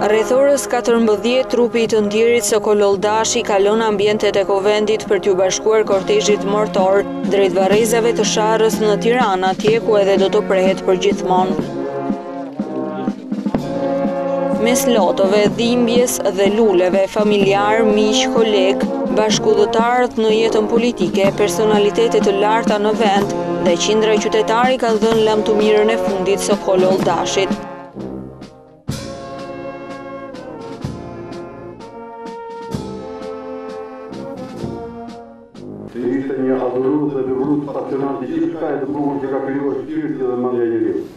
Rreth orës 14 trupi i të ndjerit Sokol Olldashi kalon ambientet e Kuvendit për t'iu bashkuar kortezhit mortor drejt varrezave të Sharrës në Tiranë, atje ku edhe do të prehet përgjithmonë. Mes lotëve, dhimbjes dhe luleve, familjarë, miq, kolegë, bashkudhëtarët në jetën politike, personalitete të larta në vend dhe qindra qytetarë i kanë dhënë lamtumirën e fundit Sokol Olldashit. Ti ishe një adhurues i devot pasionant i gjithçkaje të bukur që ka krijuar shpirti dhe mendja e njeriut.